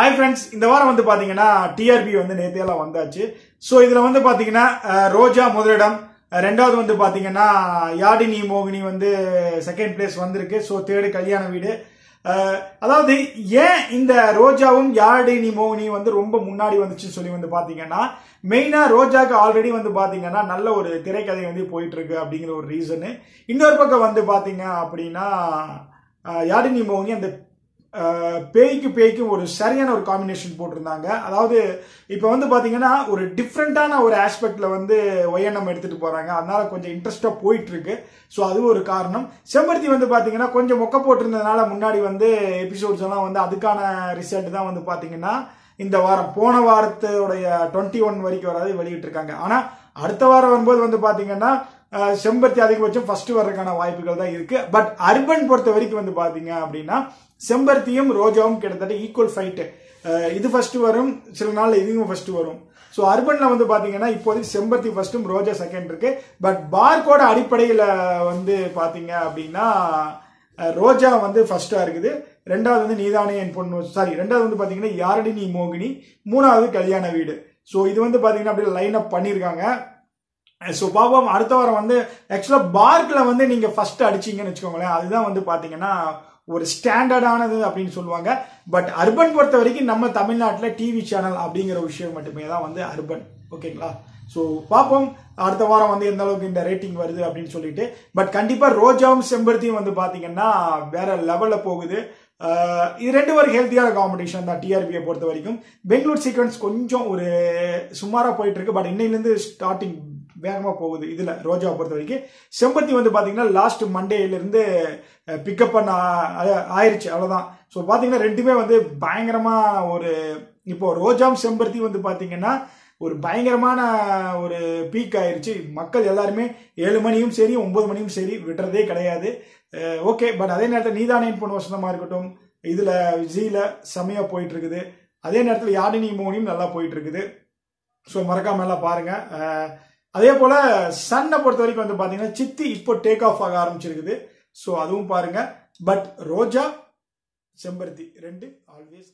Hi friends இந்த வாரம் வந்து பார்த்தீங்கன்னா டிஆர்பி வந்து நேத்தையெல்லாம் வந்தாச்சு. ஸோ இதில் வந்து பார்த்தீங்கன்னா ரோஜா முதலிடம். ரெண்டாவது வந்து பார்த்தீங்கன்னா யாடினி மோகினி வந்து செகண்ட் பிளேஸ் வந்திருக்கு. So third Kalyana Veedu. அதாவது ஏன் இந்த ரோஜாவும் யாடினி மோகினி வந்து ரொம்ப முன்னாடி வந்துச்சுன்னு சொல்லி வந்து பார்த்தீங்கன்னா மெயினாக ரோஜாவுக்கு ஆல்ரெடி வந்து பார்த்தீங்கன்னா நல்ல ஒரு திரைக்கதை வந்து போயிட்டு இருக்கு அப்படிங்கிற ஒரு ரீசனு இன்னொரு பக்கம் வந்து பார்த்தீங்க அப்படின்னா யாடினி மோகினி அந்த பேய்க்கு பேய்க்கும் ஒரு சரியான ஒரு காம்பினேஷன் போட்டிருந்தாங்க. அதாவது இப்போ வந்து பார்த்தீங்கன்னா ஒரு டிஃப்ரெண்ட்டான ஒரு ஆஸ்பெக்டில் வந்து ஒய்என்எம் எடுத்துகிட்டு போகிறாங்க அதனால கொஞ்சம் இன்ட்ரெஸ்ட்டாக போயிட்டுருக்கு. ஸோ அது ஒரு காரணம். செம்பருத்தி வந்து பார்த்தீங்கன்னா கொஞ்சம் மொக்க போட்டிருந்ததுனால முன்னாடி வந்து எபிசோட்ஸ் எல்லாம் வந்து அதுக்கான ரிசல்ட் தான் வந்து பார்த்தீங்கன்னா இந்த வாரம். போன வாரத்தோடைய டுவெண்ட்டி ஒன் வரைக்கும் வராது வெளியிட்டிருக்காங்க. ஆனால் அடுத்த வாரம் வரும்போது வந்து பார்த்தீங்கன்னா செம்பருத்தி அதிகபட்சம் ஃபர்ஸ்ட் வர்றதுக்கான வாய்ப்புகள் தான் இருக்கு. பட் அர்பன் பொறுத்த வரைக்கும் வந்து பாத்தீங்க அப்படின்னா செம்பருத்தியும் ரோஜாவும் கிட்டத்தட்ட ஈக்குவல் ஃபைட்டு இது ஃபர்ஸ்ட் வரும் சில நாள் இதுவும் ஃபர்ஸ்ட் வரும். ஸோ அர்பன்ல வந்து பாத்தீங்கன்னா இப்போதைக்கு செம்பருத்தி ஃபர்ஸ்டும் ரோஜா செகண்ட் இருக்கு. பட் பார்கோட அடிப்படையில் வந்து பாத்தீங்க அப்படின்னா ரோஜா வந்து ஃபர்ஸ்டா இருக்குது. ரெண்டாவது வந்து நீதானே என் பொண்ணு சாரி ரெண்டாவது வந்து பாத்தீங்கன்னா யாரடி நீ மோகினி? மூணாவது கல்யாண வீடு. ஸோ இது வந்து பாத்தீங்கன்னா அப்படியே லைன் அப் பண்ணியிருக்காங்க ஸோ பார்ப்போம் அடுத்த வாரம் வந்து ஆக்சுவலாக பார்க்கில் வந்து நீங்கள் ஃபஸ்ட்டு அடிச்சீங்கன்னு வச்சுக்கோங்களேன் அதுதான் வந்து பார்த்தீங்கன்னா ஒரு ஸ்டாண்டர்டானது அப்படின்னு சொல்லுவாங்க. பட் அர்பன் பொறுத்த வரைக்கும் நம்ம தமிழ்நாட்டில் டிவி சேனல் அப்படிங்கிற விஷயம் மட்டுமே தான் வந்து அர்பன் ஓகேங்களா ஸோ பார்ப்போம் அடுத்த வாரம் வந்து எந்த அளவுக்கு இந்த ரேட்டிங் வருது அப்படின்னு சொல்லிட்டு. பட் கண்டிப்பாக ரோஜாவும் செம்பருத்தியும் வந்து பார்த்தீங்கன்னா வேற லெவலில் போகுது. இது ரெண்டு பேரும் ஹெல்த்தியான காம்படிஷன் தான் டிஆர்பியை பொறுத்த வரைக்கும். பெங்களூர் சீக்வன்ஸ் கொஞ்சம் ஒரு சுமாராக போயிட்டு இருக்கு. பட் இன்னையிலேருந்து ஸ்டார்டிங் வேகமாக போகுது. இதில் ரோஜாவை பொறுத்த வரைக்கும் செம்பருத்தி வந்து பார்த்தீங்கன்னா லாஸ்ட் மண்டேலேருந்து பிக்கப் பண்ண ஆயிடுச்சு அவ்வளோதான் ஸோ பார்த்தீங்கன்னா ரெண்டுமே வந்து பயங்கரமாக ஒரு இப்போ ரோஜாம் செம்பருத்தி வந்து பார்த்தீங்கன்னா ஒரு பயங்கரமான ஒரு பீக் ஆயிடுச்சு மக்கள் எல்லாருமே ஏழு மணியும் சரி ஒன்பது மணியும் சரி விடுறதே கிடையாது. ஓகே பட் அதே நேரத்தில் நீதானே பொண்ணு வசந்தமாக இருக்கட்டும். இதில் ஜீல செம்மையாக போயிட்டு இருக்குது அதே நேரத்தில் யாடினி மோனியும் நல்லா போயிட்டு இருக்குது ஸோ மறக்காம எல்லாம் பாருங்கள் அதே போல சன்னை பொறுத்த வரைக்கும் வந்து பாத்தீங்கன்னா சித்தி இப்போ டேக் ஆஃப் ஆக ஆரம்பிச்சிருக்குது. ஸோ அதுவும் பாருங்க. பட் ரோஜா செம்பருத்தி ரெண்டு ஆல்வேஸ்